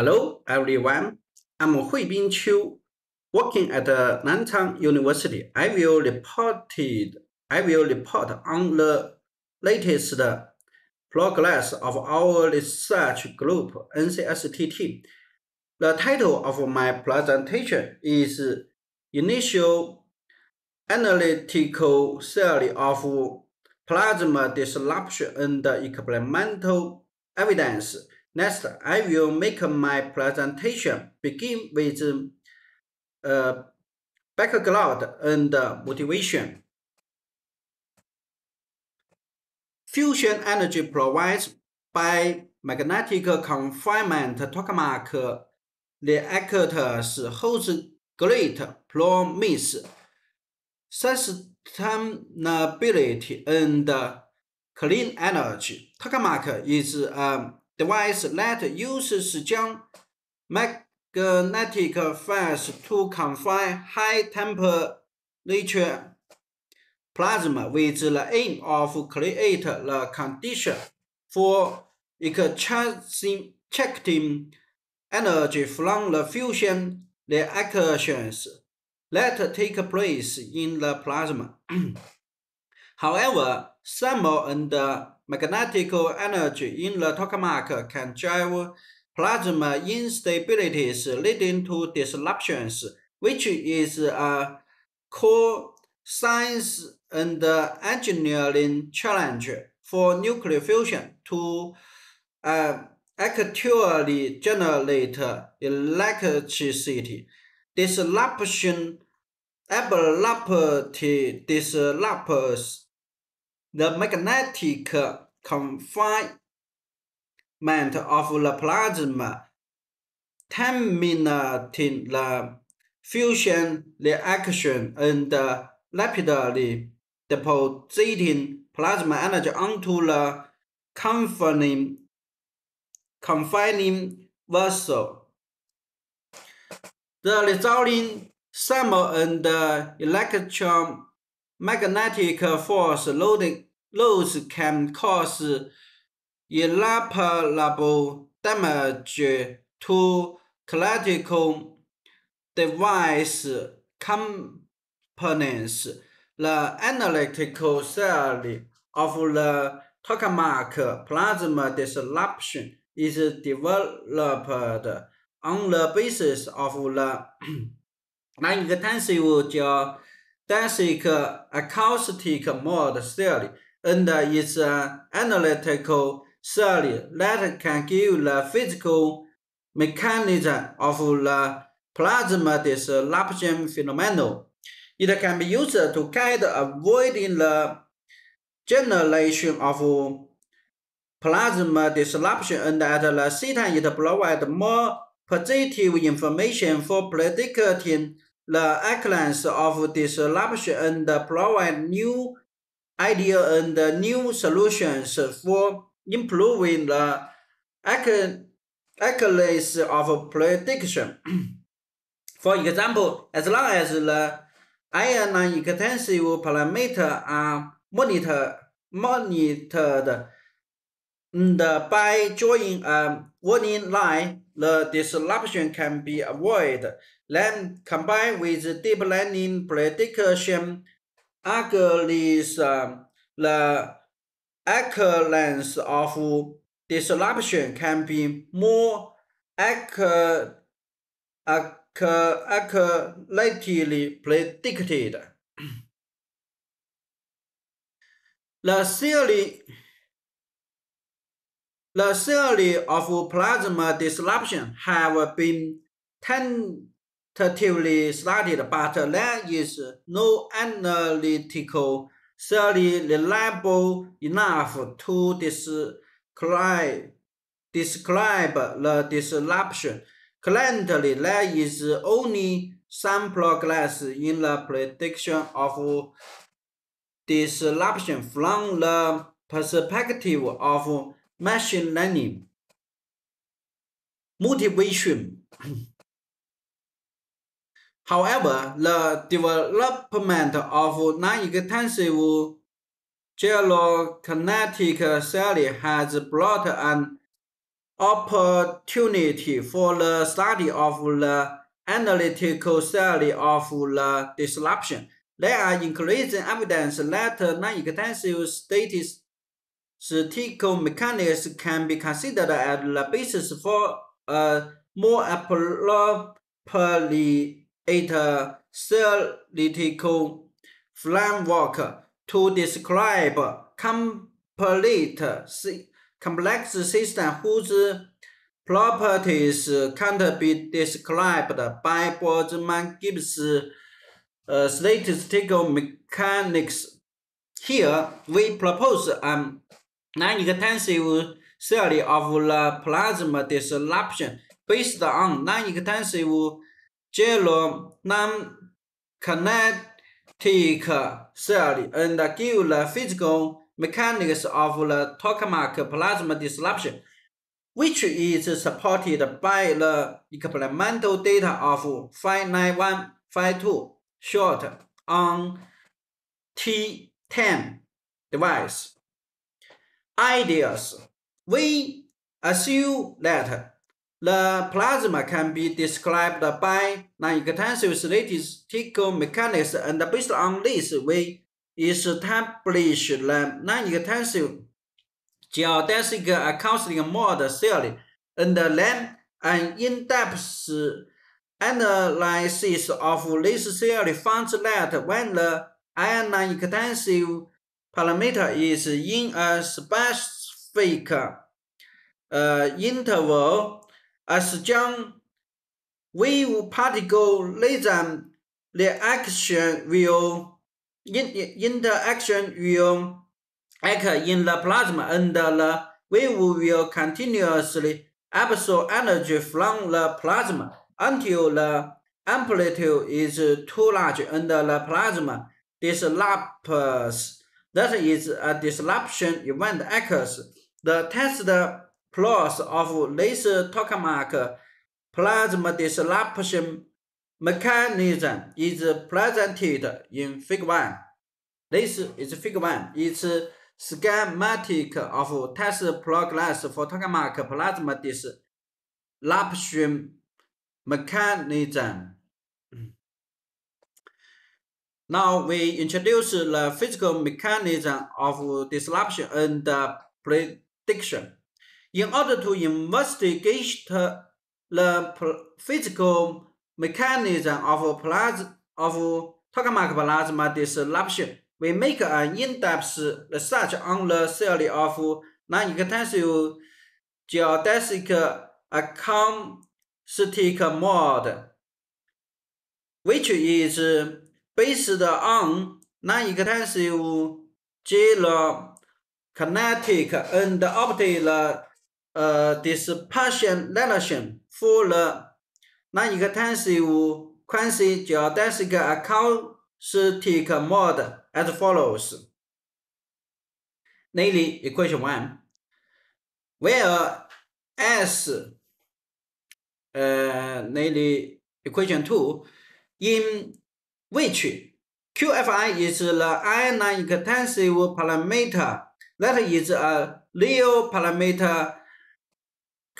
Hello, everyone. I'm Huibin Qiu, working at Nanchang University. I will reported I will report on the latest progress of our research group, NCSTT. The title of my presentation is Initial Analytical Theory of Plasma Disruption and Experimental Evidence Next, I will make my presentation begin with uh, background and motivation. Fusion energy provides by magnetic confinement tokamak the reactors holds great promise, sustainability, and clean energy. Tokamak is a device that uses young magnetic fields to confine high temperature plasma with the aim of create the condition for extracting energy from the fusion reactions that take place in the plasma. However, thermal and magnetic energy in the tokamak can drive plasma instabilities leading to disruptions, which is a core science and engineering challenge for nuclear fusion to uh, actually generate electricity. Disruption abruptly disrupts the magnetic confinement of the plasma, terminating the fusion reaction and rapidly depositing plasma energy onto the confining, confining vessel. The resulting thermal and electromagnetic force loading loads can cause irreparable damage to critical device components. The analytical theory of the tokamak plasma disruption is developed on the basis of the non-extensive geodesic acoustic mode theory and its an analytical theory that can give the physical mechanism of the plasma disruption phenomenon. It can be used to guide avoiding the generation of plasma disruption and at the same time it provides more positive information for predicting the occurrence of disruption and provide new ideas and new solutions for improving the accuracy of prediction. For example, as long as the ion intensive parameter are monitor, monitored and by drawing a warning line, the disruption can be avoided. Then, combined with deep learning prediction algorithms, um, the occurrence of disruption can be more accurate accurately predicted. the theory the theory of plasma disruption have been tentatively studied, but there is no analytical theory reliable enough to describe, describe the disruption. Currently, there is only some progress in the prediction of disruption from the perspective of machine learning. Motivation. However, the development of non-extensive geokinetic theory has brought an opportunity for the study of the analytical theory of the disruption. There are increasing evidence that non-extensive statistical mechanics can be considered as the basis for a more appropriate theoretical framework to describe complete complex systems whose properties can't be described by Boltzmann-Gibbs uh, statistical mechanics. Here, we propose a non-extensive theory of the plasma disruption based on non-extensive general non-kinetic theory and give the physical mechanics of the tokamak plasma disruption, which is supported by the experimental data of 59152 short on T10 device. Ideas. We assume that the plasma can be described by non-extensive statistical mechanics and based on this we establish the non-extensive geodesic acoustic mode theory and then an in-depth analysis of this theory finds that when the non-extensive parameter is in a specific uh, interval as John wave particle reason the action will in, interaction will occur in the plasma and the wave will continuously absorb energy from the plasma until the amplitude is too large and the plasma disrupts. That is, a disruption event occurs. The test plots of this tokamak plasma disruption mechanism is presented in Figure 1. This is Figure 1. It's schematic of test progress for tokamak plasma disruption mechanism. Now we introduce the physical mechanism of disruption and prediction. In order to investigate the physical mechanism of, plasma, of tokamak plasma disruption, we make an in-depth research on the theory of non-extensive geodesic acoustic mode, which is based on non-extensive general kinetic and optical uh, dispersion relation for the non-extensive quasi-geodesic acoustic mode as follows. Namely, equation 1, where S, uh, namely equation 2, in which QFI is the ion extensive parameter that is a real parameter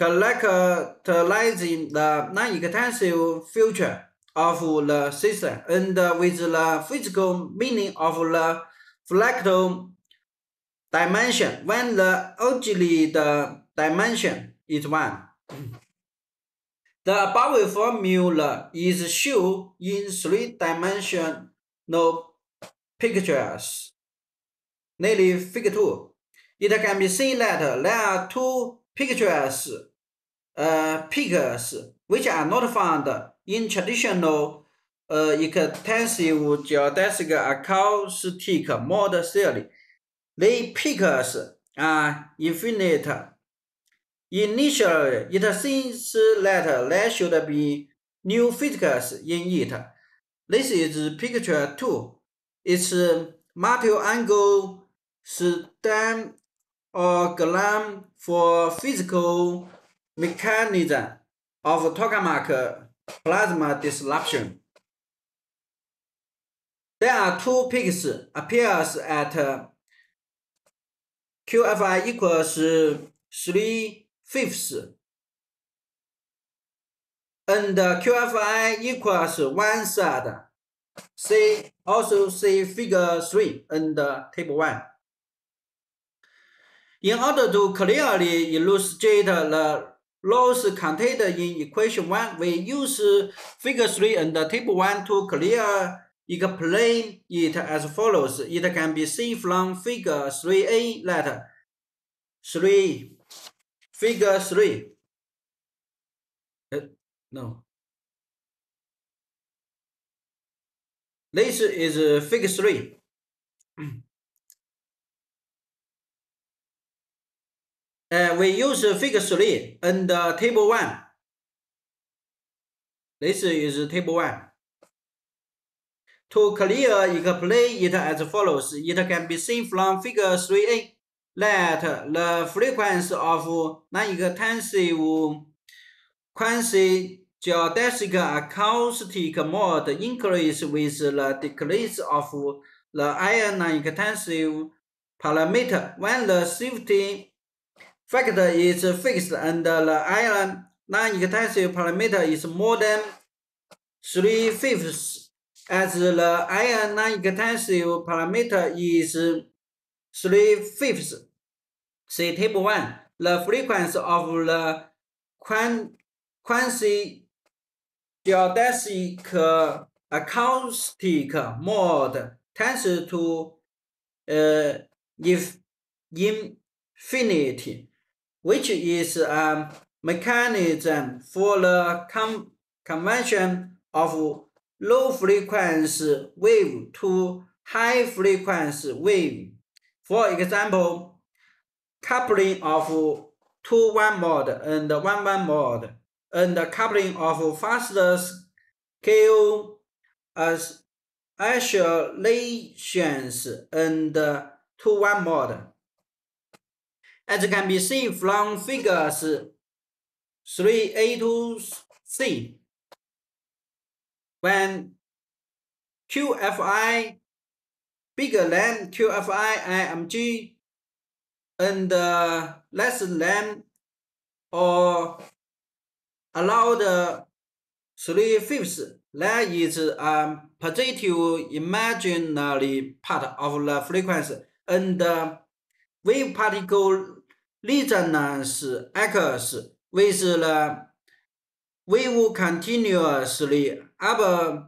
characterizing the non-extensive future of the system and with the physical meaning of the fractal dimension when the auxiliary dimension is 1. The above formula is shown in three-dimensional pictures, namely figure 2. It can be seen that there are two pictures uh, peaks which are not found in traditional uh, extensive geodesic acoustic model theory. The peaks are infinite. Initially, it seems that there should be new physics in it. This is picture 2. It's multi-angle stem or glam for physical mechanism of tokamak plasma disruption. There are two peaks appears at uh, QFI equals 3, fifths. And uh, QFI equals one third. See also see figure 3 and table 1. In order to clearly illustrate the laws contained in equation 1, we use figure 3 and table 1 to clear explain it as follows. It can be seen from figure 3a that 3, figure 3. Uh, no. This is figure 3. Uh, we use figure 3 and uh, table 1. This is table 1. To clear explain it as follows. It can be seen from figure 3a that the frequency of non-extensive quasi geodesic acoustic mode increase with the decrease of the ion non-extensive parameter when the safety factor is fixed and the ion non-extensive parameter is more than 3 fifths as the ion non-extensive parameter is 3 fifths. See table 1. The frequency of the quasi geodesic acoustic mode tends to uh, if infinity, which is a mechanism for the com conversion of low frequency wave to high frequency wave. For example, coupling of 2-1 mode and 1-1 mode and coupling of faster scale as oscillations and 2-1 mode. As can be seen from figures 3a to c, when QFI bigger than QFI IMG and uh, less than or allowed 3 fifths that is a positive imaginary part of the frequency and uh, wave particle resonance occurs with the wave continuously ab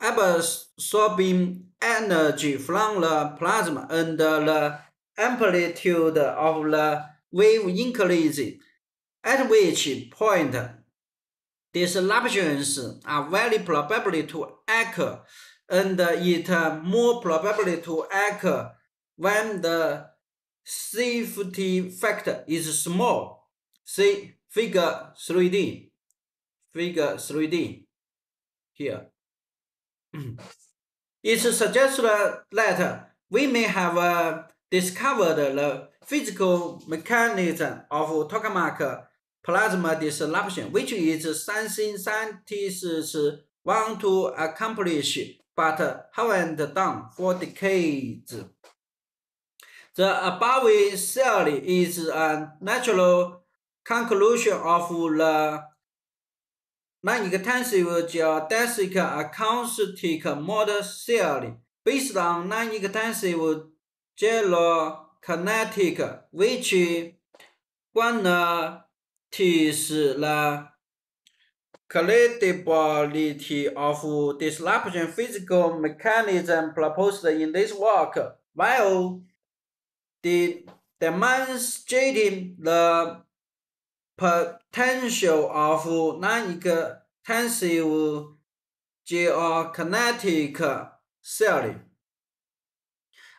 absorbing energy from the plasma and the amplitude of the wave increases, at which point disruptions are very probably to occur, and it more probably to occur when the safety factor is small. See figure 3D. Figure 3D here. it suggests that we may have uh, discovered the physical mechanism of tokamak plasma disruption, which is something scientists want to accomplish but haven't done for decades. The above theory is a natural conclusion of the non-extensive geodesic acoustic model theory based on non-extensive geokinetic, which guarantees the credibility of disruption physical mechanism proposed in this work, while de demonstrating the potential of non-extensive geokinetic theory.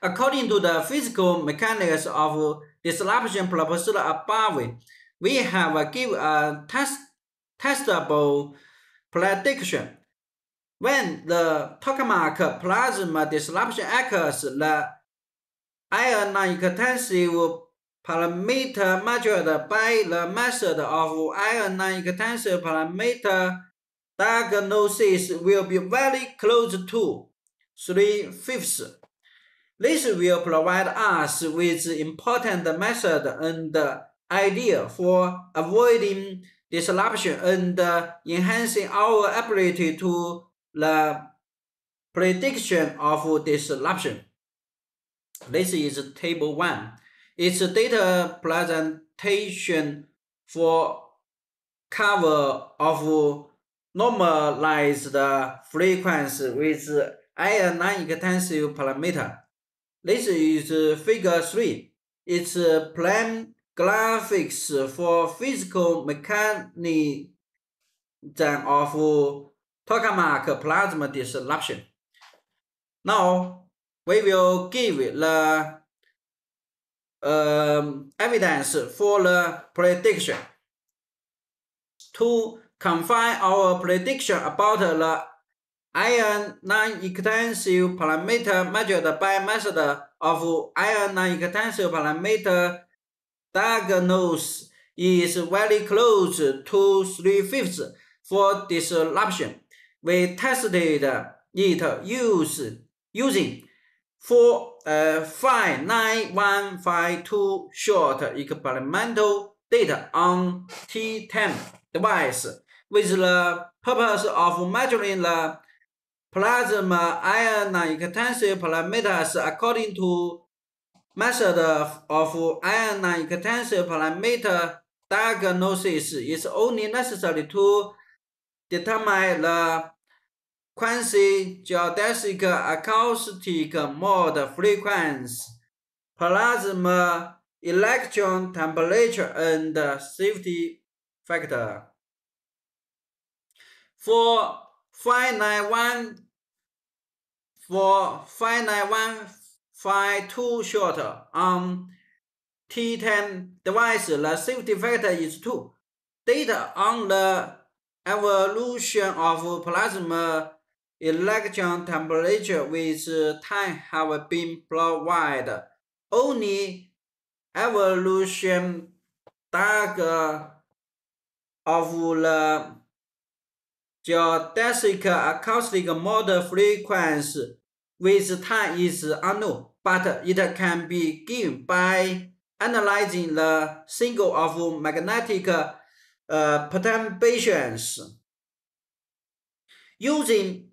According to the physical mechanics of disruption proposed above, we have given a test, testable prediction. When the tokamak plasma disruption occurs, the ion non-extensive parameter measured by the method of ion non-extensive parameter diagnosis will be very close to 3 fifths. This will provide us with important method and idea for avoiding disruption and enhancing our ability to the prediction of disruption. This is table 1. It's a data presentation for cover of normalized frequency with ion non-extensive parameter. This is figure 3. It's plan graphics for physical mechanism of tokamak plasma disruption. Now, we will give the um, evidence for the prediction. To confine our prediction about the ion non-extensive parameter measured by method of ion non-extensive parameter diagnosis is very close to 3 fifths for disruption. We tested it use, using four uh, 59152 short experimental data on T10 device with the purpose of measuring the plasma ion extensive parameters according to method of, ion extensive parameter diagnosis. Is only necessary to determine the quasi geodesic acoustic mode frequency, plasma electron temperature, and safety factor. For 591 for 59152 short on T10 device, the safety factor is 2. Data on the evolution of plasma electron temperature with time have been provided. Only evolution data of the geodesic acoustic mode frequency with time is unknown, but it can be given by analyzing the single of magnetic uh, perturbations. Using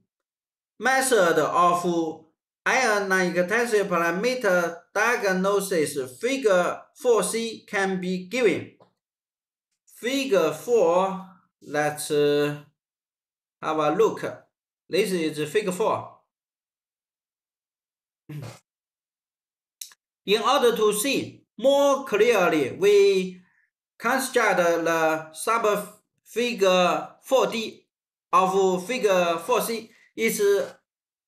method of ion extensive parameter diagnosis, figure 4c can be given. Figure 4, let's uh, have a look. This is figure 4. In order to see more clearly, we construct the sub-figure 4D of figure 4C Uh, uh, is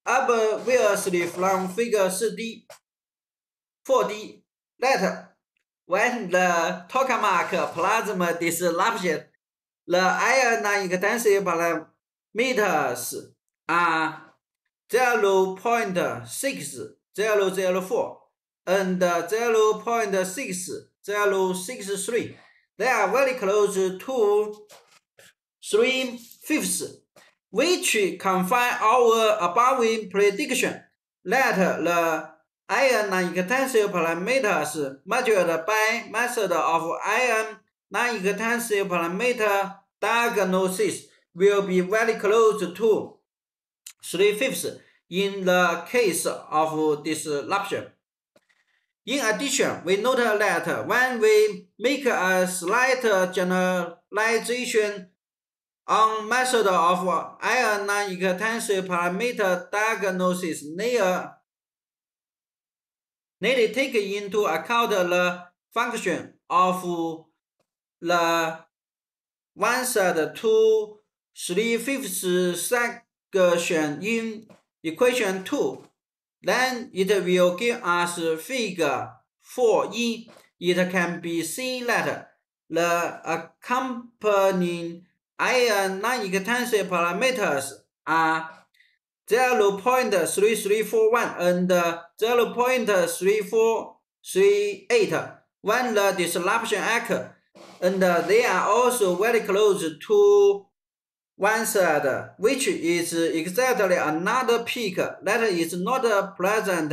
obviously from figure 4D, 4D that when the tokamak plasma disruption, the ion extensive parameters are 0 0.6004 and 0 0.6063. They are very close to 3 fifths which confirm our above prediction that the ion non-extensive parameters measured by method of ion non-extensive parameter diagnosis will be very close to 3 fifths in the case of disruption. In addition, we note that when we make a slight generalization on method of ion non-extensive parameter diagnosis near need take into account the function of the one side to three fifths section in equation 2. Then it will give us figure 4e. It can be seen that the accompanying ion non-extensive parameters are 0.3341 and 0.3438 when the disruption occurs, and they are also very close to one side, which is exactly another peak that is not present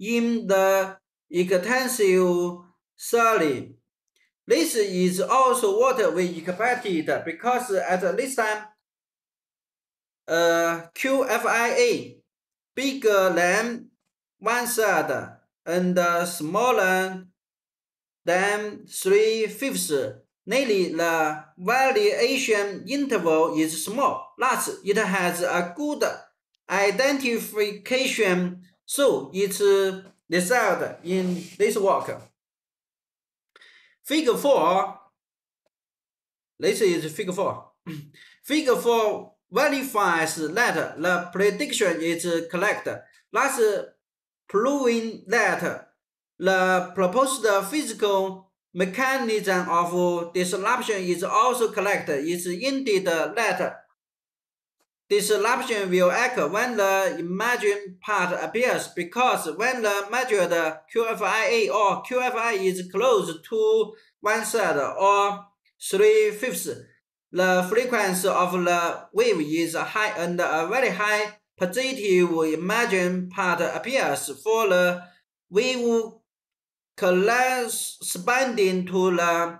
in the extensive solid. This is also what we expected because at this time, uh, QFIA bigger than one third and smaller than three fifths. Namely, the variation interval is small. Thus, it has a good identification, so it's result in this work. Figure 4, this is figure 4. figure 4 verifies that the prediction is correct, thus proving that the proposed physical mechanism of disruption is also correct. It's indeed that disruption will occur when the imagined part appears because when the measured QFIA or QFI is close to one third or three fifths, the frequency of the wave is high and a very high positive imagined part appears for the wave corresponding to the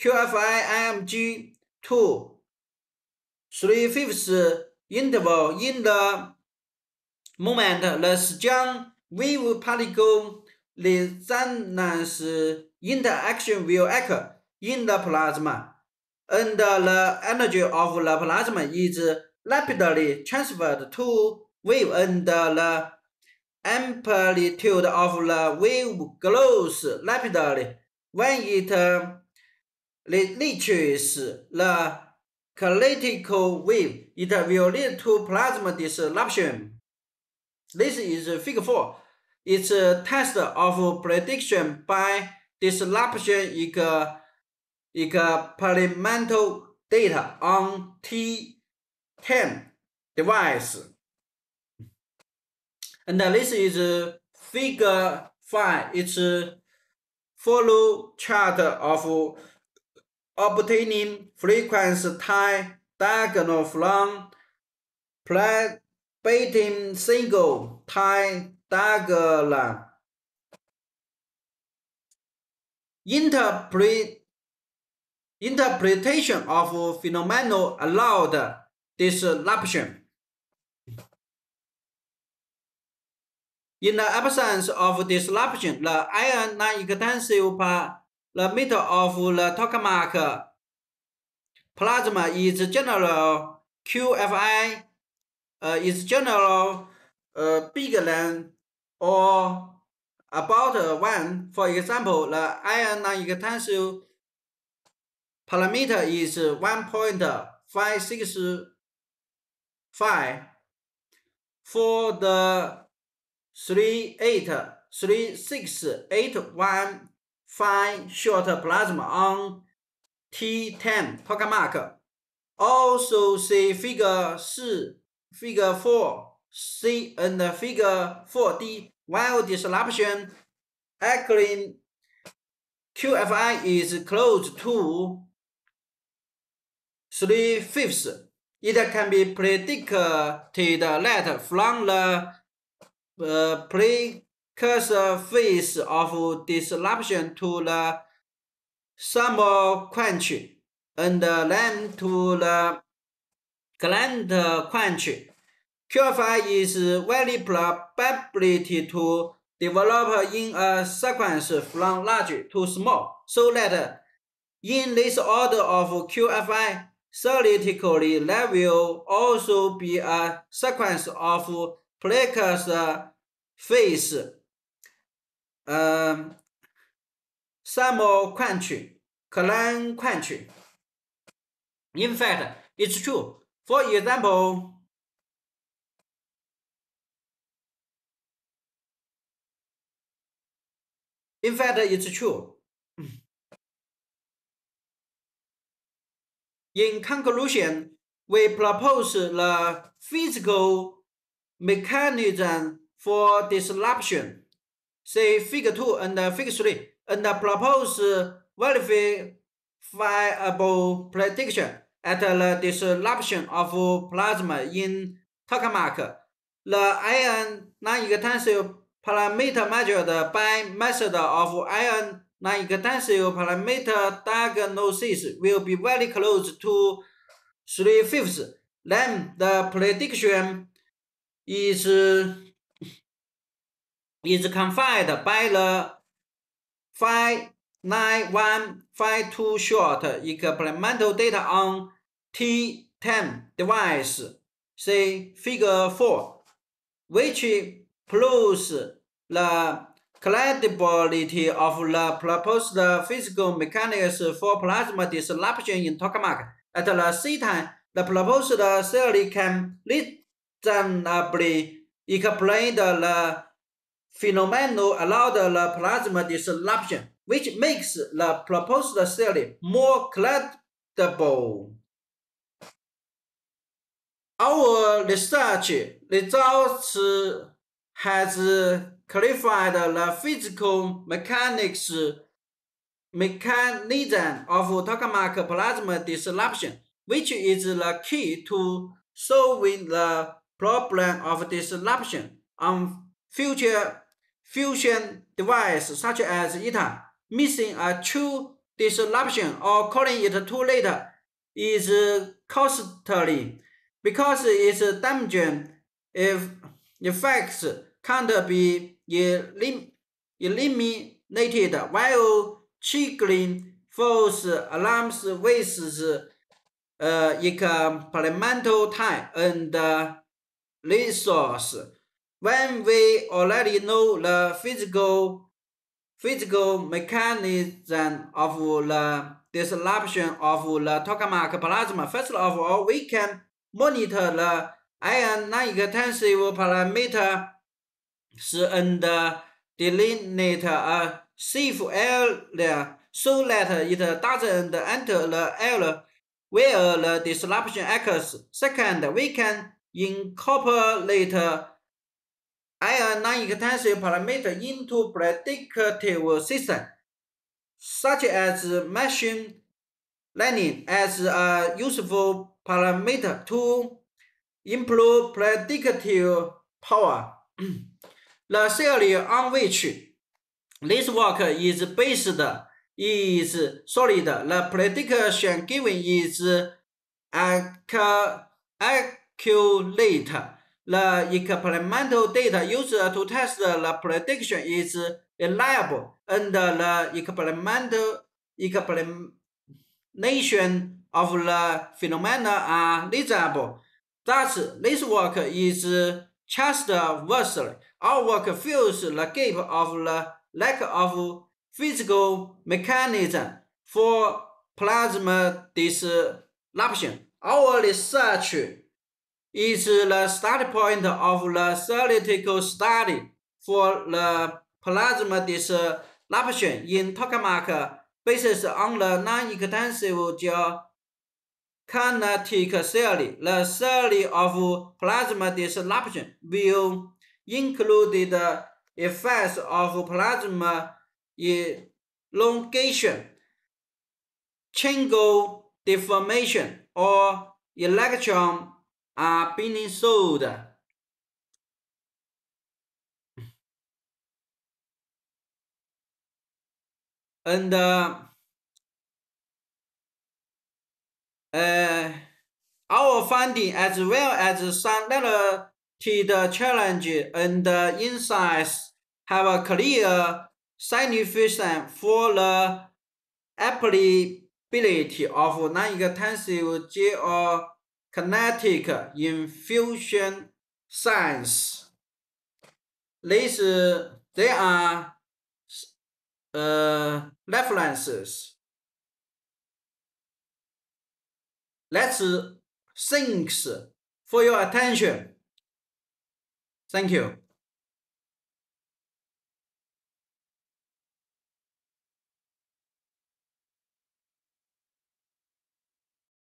QFI IMG 2 3 fifths interval in the moment the strong wave particle resonance interaction will occur. In the plasma, and the energy of the plasma is rapidly transferred to wave. And the amplitude of the wave grows rapidly. When it reaches the critical wave. It will lead to plasma disruption. This is figure 4. It's a test of prediction by disruption experimental data on T10 device. And this is figure 5. It's follow chart of obtaining frequency time diagonal from plating single time. Interpret, interpretation of phenomenal allowed disruption. In the absence of disruption, the ion non-extensive parameter of the tokamak plasma is general QFI uh, is general uh, bigger than or about 1. For example, the ion non-extensive parameter is 1.565 for the three eight three six eight one five short plasma on T10 tokamak. Also see figure 4, figure 4C and figure 4D. While disruption occurring QFI is close to 3 fifths. It can be predicted that from the uh, precursor phase of disruption to the thermal quench and then to the gland quench. QFI is very probability to develop in a sequence from large to small, so that in this order of QFI, theoretically there will also be a sequence of precursor phase um, quench, Klein quench. In fact, it's true. For example, in fact, it's true. In conclusion, we propose the physical mechanism for disruption, say figure 2 and uh, figure 3, and propose uh, verifiable prediction at uh, the disruption of plasma in tokamak. The ion non-extensive parameter measured by method of ion non-extensive parameter diagnosis will be very close to three-fifths, then the prediction is, is confined by the 59152 short experimental data on T10 device, see figure 4, which proves the credibility of the proposed physical mechanics for plasma disruption in tokamak. At the same time, the proposed theory can reasonably explain the phenomenon allowed the plasma disruption, which makes the proposed theory more credible. Our research results has clarified the physical mechanics mechanism of tokamak plasma disruption, which is the key to solving the problem of disruption on future fusion device such as ITER. Missing a true disruption or calling it too late is costly because its damaging if effects can't be elim eliminated while triggering false alarms wastes uh, experimental time and uh, resource. When we already know the physical physical mechanism of the disruption of the tokamak plasma, first of all, we can monitor the ion non-extensive parameter and delineate a safe area so that it doesn't enter the area where the disruption occurs. Second, we can incorporate ion non-extensive parameter into predictive system, such as machine learning as a useful parameter to improve predictive power. The theory on which this work is based is solid. The prediction given is accurate. The experimental data used to test the prediction is reliable, and the experimental explanation of the phenomena are reasonable. Thus, this work is trustworthy. Our work fills the gap of the lack of physical mechanism for plasma disruption. Our research is the start point of the theoretical study for the plasma disruption in tokamak based on the non-extensive kinetic theory. The theory of plasma disruption will include the effects of plasma elongation, Channel deformation, or electron are being sold. And uh, uh, our finding as well as some the challenge and the insights have a clear significance for the applicability of non-extensive geokinetic in fusion science. These there are uh, references. Let's thanks for your attention. Thank you.